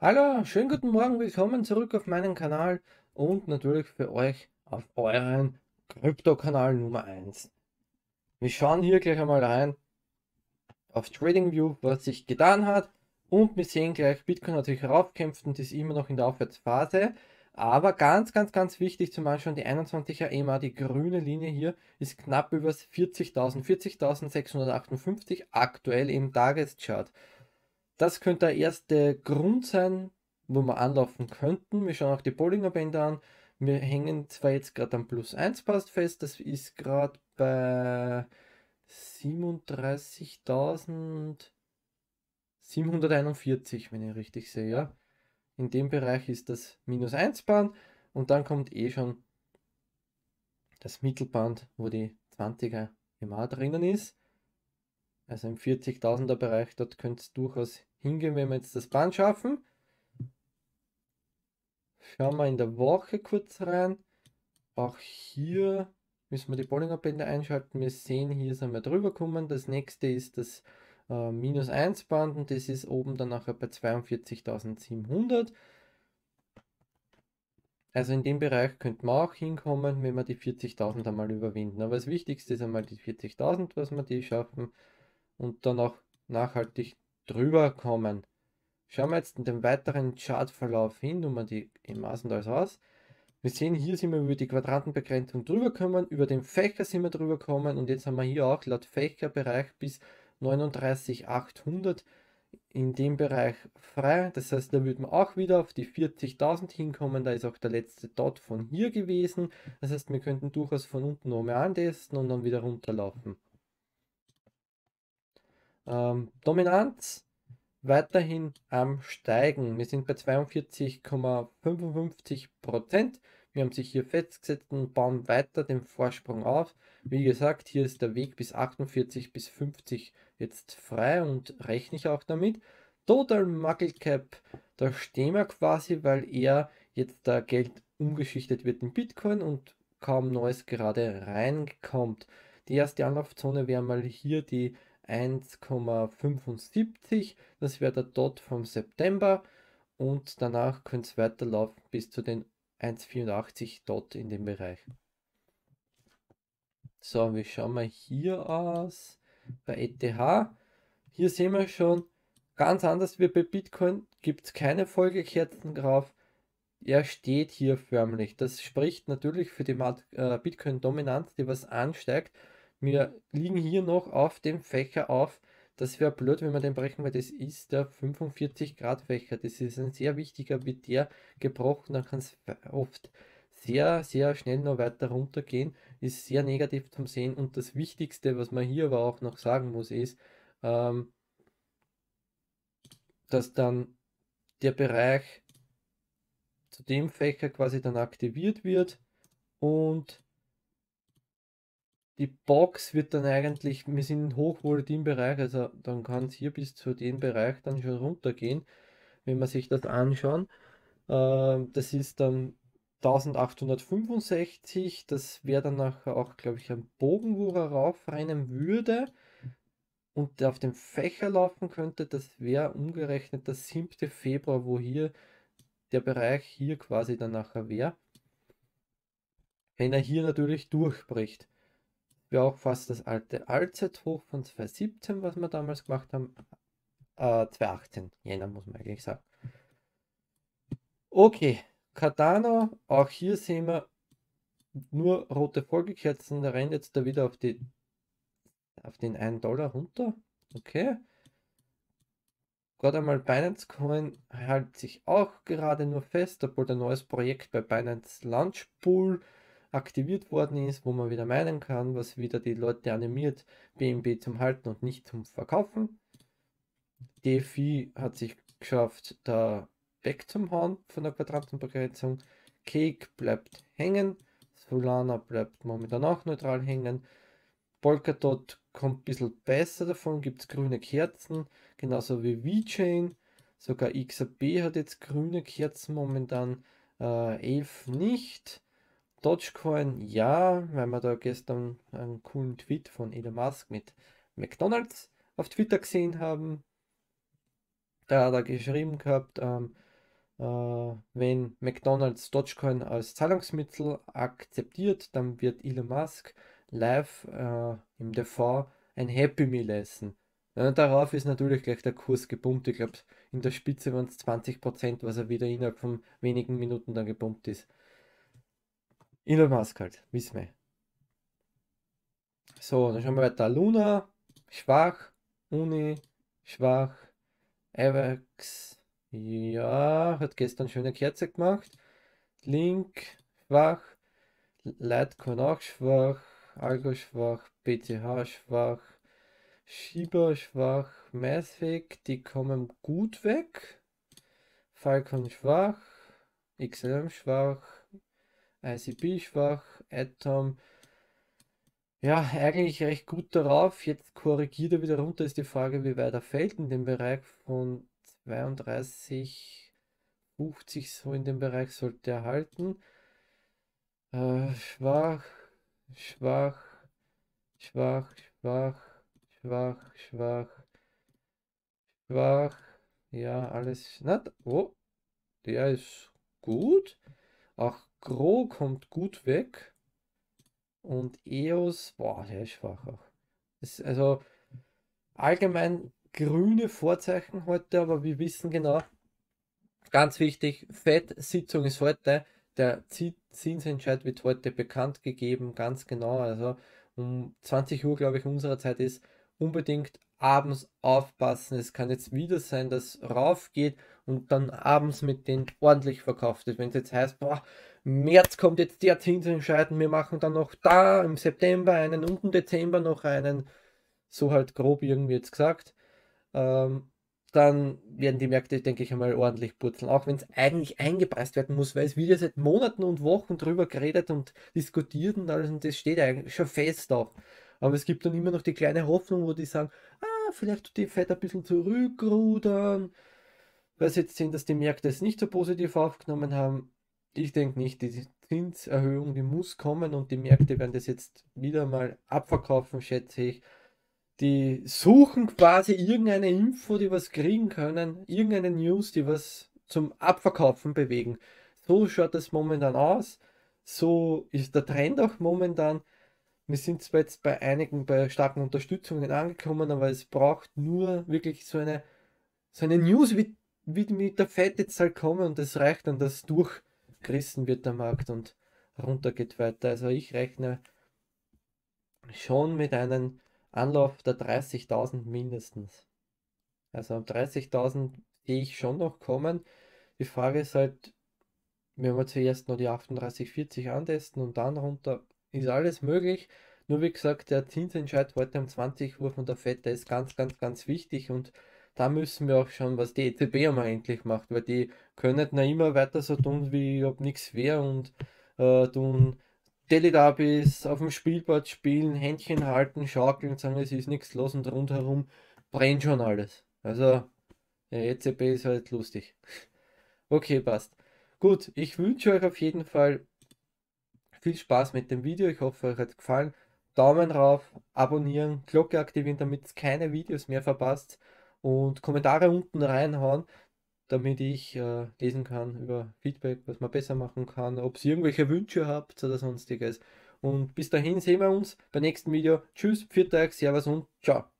Hallo, schönen guten Morgen, willkommen zurück auf meinen Kanal und natürlich für euch auf euren Krypto-Kanal Nummer 1. Wir schauen hier gleich einmal rein auf TradingView, was sich getan hat und wir sehen gleich, Bitcoin hat sich heraufkämpft und ist immer noch in der Aufwärtsphase. Aber ganz, ganz, ganz wichtig zum Anschauen, die 21er EMA, die grüne Linie hier, ist knapp über 40.000, 40.658 aktuell im Tageschart. Das könnte der erste Grund sein, wo wir anlaufen könnten. Wir schauen auch die Bollinger Bänder an. Wir hängen zwar jetzt gerade am Plus 1 Pass fest, das ist gerade bei 37.741, wenn ich richtig sehe. Ja. In dem Bereich ist das Minus 1 Band und dann kommt eh schon das Mittelband, wo die 20er MA drinnen ist. Also im 40.000er Bereich, dort könnte es durchaus hingehen, wenn wir jetzt das Band schaffen. Schauen wir in der Woche kurz rein. Auch hier müssen wir die Bollinger Bänder einschalten. Wir sehen, hier sind wir drüber gekommen. Das nächste ist das äh, minus 1 Band und das ist oben dann nachher bei 42.700. Also in dem Bereich könnte man auch hinkommen, wenn wir die 40.000 einmal überwinden. Aber das Wichtigste ist einmal die 40.000, was wir die schaffen und dann auch nachhaltig drüber kommen. Schauen wir jetzt in den weiteren Chartverlauf hin, tun wir die im Maßendals aus. Wir sehen, hier sind wir über die Quadrantenbegrenzung drüber gekommen, über den Fächer sind wir drüber gekommen und jetzt haben wir hier auch laut Fächerbereich bis 39.800 in dem Bereich frei. Das heißt, da würden wir auch wieder auf die 40.000 hinkommen. Da ist auch der letzte Dot von hier gewesen. Das heißt, wir könnten durchaus von unten nochmal antesten und dann wieder runterlaufen. Ähm, Dominanz weiterhin am Steigen. Wir sind bei 42,55 Prozent. Wir haben sich hier festgesetzt und bauen weiter den Vorsprung auf. Wie gesagt, hier ist der Weg bis 48 bis 50 jetzt frei und rechne ich auch damit. Total Market Cap, da stehen wir quasi, weil er jetzt da Geld umgeschichtet wird in Bitcoin und kaum Neues gerade reinkommt. Die erste Anlaufzone wäre mal hier die 1,75. Das wäre der Dot vom September und danach könnte es weiterlaufen bis zu den 1,84 Dot in dem Bereich. So, wie schauen wir hier aus? Bei ETH. Hier sehen wir schon, ganz anders wie bei Bitcoin gibt es keine Folgekerzen drauf. Er steht hier förmlich. Das spricht natürlich für die äh, Bitcoin-Dominanz, die was ansteigt. Wir liegen hier noch auf dem Fächer auf. Das wäre blöd, wenn wir den brechen, weil das ist der 45 Grad Fächer. Das ist ein sehr wichtiger, wird der gebrochen, dann kann es oft sehr, sehr schnell noch weiter runtergehen. Ist sehr negativ zum Sehen. Und das Wichtigste, was man hier aber auch noch sagen muss, ist, ähm, dass dann der Bereich zu dem Fächer quasi dann aktiviert wird und die Box wird dann eigentlich, wir sind im Hochvolatilbereich, also dann kann es hier bis zu dem Bereich dann schon runtergehen, wenn man sich das anschauen. Äh, das ist dann 1865, das wäre dann nachher auch, glaube ich, ein Bogen, wo er raufrennen würde und auf dem Fächer laufen könnte, das wäre umgerechnet der 7. Februar, wo hier der Bereich hier quasi dann nachher wäre. Wenn er hier natürlich durchbricht wäre auch fast das alte Allzeithoch von 2017, was wir damals gemacht haben. Äh, 2018, Jänner muss man eigentlich sagen. Okay, Cardano, auch hier sehen wir nur rote Folgekerzen, der rennt jetzt da wieder auf, die, auf den 1 Dollar runter. Okay. Gerade einmal Binance Coin hält sich auch gerade nur fest, obwohl der neues Projekt bei Binance Launch Pool aktiviert worden ist, wo man wieder meinen kann, was wieder die Leute animiert, BNB zum Halten und nicht zum Verkaufen. DeFi hat sich geschafft, da wegzuhauen von der Quadrantenbegrenzung. Cake bleibt hängen. Solana bleibt momentan auch neutral hängen. Polkadot kommt ein bisschen besser davon, gibt es grüne Kerzen, genauso wie VeChain. Sogar XRP hat jetzt grüne Kerzen momentan, äh, Elf nicht. Dogecoin ja, weil wir da gestern einen coolen Tweet von Elon Musk mit McDonalds auf Twitter gesehen haben. Da hat er geschrieben gehabt, ähm, Äh, wenn McDonald's Dogecoin als Zahlungsmittel akzeptiert, dann wird Elon Musk live äh, im TV ein Happy Meal essen. Ja, darauf ist natürlich gleich der Kurs gepumpt. Ich glaube, in der Spitze waren es 20%, was er wieder innerhalb von wenigen Minuten dann gepumpt ist. Elon Musk halt, wissen wir. So, dann schauen wir weiter. Luna, schwach. Uni, schwach. Avex, ja, hat gestern schöne Kerze gemacht. Link, schwach. Litecoin auch schwach. Algo schwach. BTH schwach. Shiba schwach. Mathweg, die kommen gut weg. Falcon schwach. XLM schwach. ICB schwach. Atom. Ja, eigentlich recht gut darauf. Jetzt korrigiert er wieder runter. Ist die Frage, wie weit er fällt in dem Bereich von 32, 50 so in dem Bereich sollte er halten. Äh, schwach, schwach, schwach, schwach, schwach, schwach, schwach. Ja, alles. Na, oh, der ist gut. Auch Gro kommt gut weg. Und EOS, boah, der ist schwach auch. Das, also allgemein grüne Vorzeichen heute, aber wir wissen genau, ganz wichtig, FED-Sitzung ist heute, der Zinsentscheid wird heute bekannt gegeben, ganz genau. Also um 20 Uhr, glaube ich, unserer Zeit ist unbedingt abends aufpassen. Es kann jetzt wieder sein, dass rauf geht und dann abends mit denen ordentlich verkauft wird. Wenn es jetzt heißt, boah, März kommt jetzt der Zinsentscheid, wir machen dann noch da im September einen und im Dezember noch einen, so halt grob irgendwie jetzt gesagt, ähm, dann werden die Märkte, denke ich einmal, ordentlich purzeln. Auch wenn es eigentlich eingepreist werden muss, weil es wieder seit Monaten und Wochen drüber geredet und diskutiert und alles und das steht eigentlich schon fest auch. Aber es gibt dann immer noch die kleine Hoffnung, wo die sagen, ah, vielleicht tut die Fed ein bisschen zurückrudern, weil sie jetzt sehen, dass die Märkte es nicht so positiv aufgenommen haben. Ich denke nicht, die Zinserhöhung, die muss kommen und die Märkte werden das jetzt wieder mal abverkaufen, schätze ich die suchen quasi irgendeine Info, die was kriegen können, irgendeine News, die was zum Abverkaufen bewegen. So schaut es momentan aus. So ist der Trend auch momentan. Wir sind zwar jetzt bei einigen, bei starken Unterstützungen angekommen, aber es braucht nur wirklich so eine, so eine News, wie, wie mit der Fett jetzt halt kommen und das reicht dann, dass durchgerissen wird der Markt und runter geht weiter. Also ich rechne schon mit einem Anlauf der 30.000 mindestens. Also 30.000 sehe ich schon noch kommen. Die Frage ist halt, wenn wir zuerst noch die 38,40 antesten und dann runter, ist alles möglich. Nur wie gesagt, der Zinsentscheid heute um 20 Uhr von der FED, der ist ganz, ganz, ganz wichtig und da müssen wir auch schauen, was die EZB einmal endlich macht, weil die können nicht immer weiter so tun, wie ob nichts wäre und äh, tun Teletubbies auf dem Spielplatz spielen, Händchen halten, schaukeln, sagen, es ist nichts los und rundherum brennt schon alles. Also, der EZB ist halt lustig. Okay, passt. Gut, ich wünsche euch auf jeden Fall viel Spaß mit dem Video. Ich hoffe, euch hat es gefallen. Daumen rauf, abonnieren, Glocke aktivieren, damit ihr keine Videos mehr verpasst und Kommentare unten reinhauen damit ich äh, lesen kann über Feedback, was man besser machen kann, ob ihr irgendwelche Wünsche habt oder sonstiges. Und bis dahin sehen wir uns beim nächsten Video. Tschüss, vielen Dank, Servus und ciao.